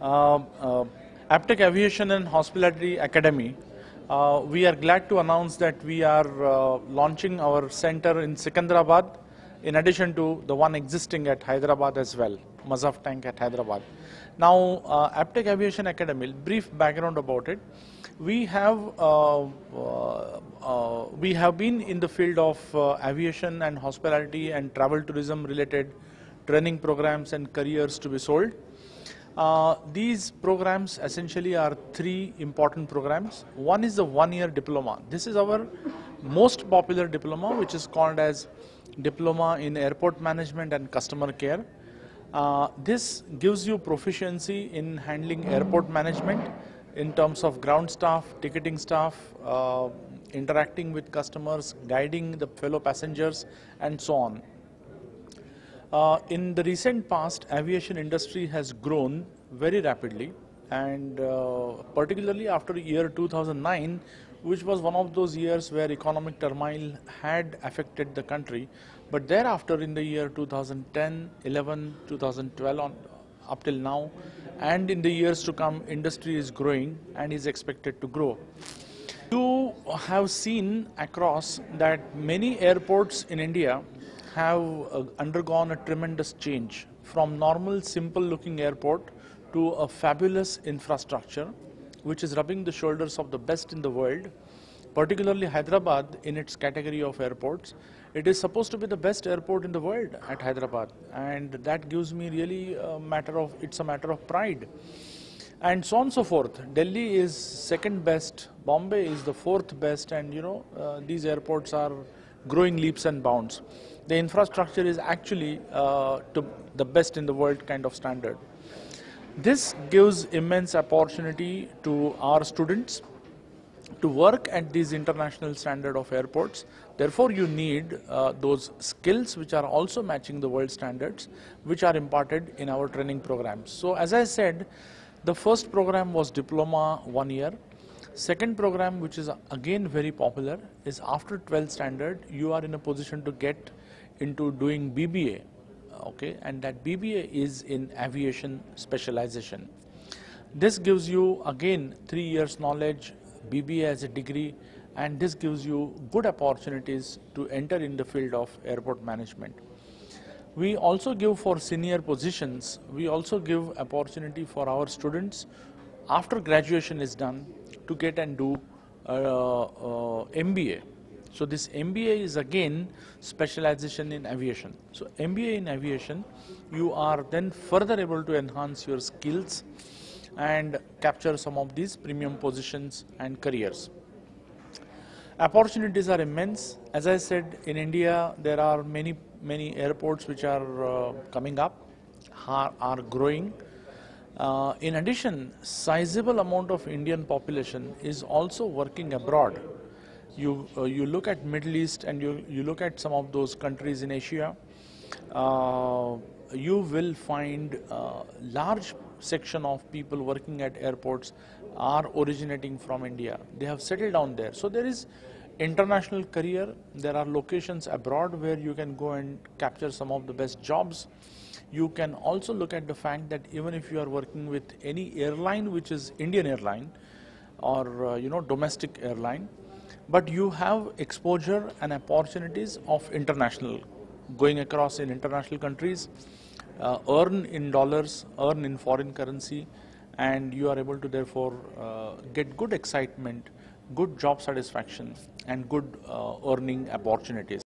uh, uh, Aptech Aviation and Hospitality Academy, uh, we are glad to announce that we are uh, launching our center in Secunderabad in addition to the one existing at Hyderabad as well, Masab Tank at Hyderabad. Now, uh, Aptech Aviation Academy, brief background about it. We have uh, uh, we have been in the field of aviation and hospitality and travel tourism related training programs and careers to be sold. Uh, these programs essentially are three important programs. One is the one-year diploma. This is our most popular diploma, which is called as Diploma in Airport Management and Customer Care. Uh, this gives you proficiency in handling airport management in terms of ground staff, ticketing staff, uh, interacting with customers, guiding the fellow passengers, and so on. Uh, in the recent past, aviation industry has grown very rapidly, and uh, particularly after the year 2009, which was one of those years where economic turmoil had affected the country. But thereafter, in the year 2010, 11, 2012, on, up till now, and in the years to come, industry is growing and is expected to grow. You have seen across that many airports in India have uh, undergone a tremendous change from normal, simple looking airport to a fabulous infrastructure which is rubbing the shoulders of the best in the world, particularly Hyderabad in its category of airports. It is supposed to be the best airport in the world at Hyderabad, and that gives me really a matter of it's a matter of pride. And so on and so forth. Delhi is second best, Bombay is the fourth best, and you know uh, these airports are growing leaps and bounds. The infrastructure is actually uh, to the best in the world kind of standard. This gives immense opportunity to our students to work at these international standard of airports. Therefore, you need uh, those skills which are also matching the world standards, which are imparted in our training programs. So, as I said, the first program was diploma one year. Second program, which is again very popular, is after 12th standard, you are in a position to get into doing BBA, okay, and that BBA is in aviation specialization. This gives you again three years knowledge, BBA as a degree, and this gives you good opportunities to enter in the field of airport management. We also give for senior positions, we also give opportunity for our students after graduation is done to get and do uh, uh, MBA. So this MBA is again specialization in aviation. So MBA in aviation, you are then further able to enhance your skills and capture some of these premium positions and careers. Opportunities are immense. As I said, in India, there are many, many airports which are uh, coming up, are, are growing. Uh, in addition, sizable amount of Indian population is also working abroad. You, uh, you look at Middle East and you, you look at some of those countries in Asia, uh, you will find a large section of people working at airports are originating from India. They have settled down there. So there is international career. There are locations abroad where you can go and capture some of the best jobs. You can also look at the fact that even if you are working with any airline which is Indian airline or uh, you know domestic airline, but you have exposure and opportunities of international going across in international countries uh, earn in dollars, earn in foreign currency, and you are able to therefore uh, get good excitement, good job satisfaction, and good uh, earning opportunities.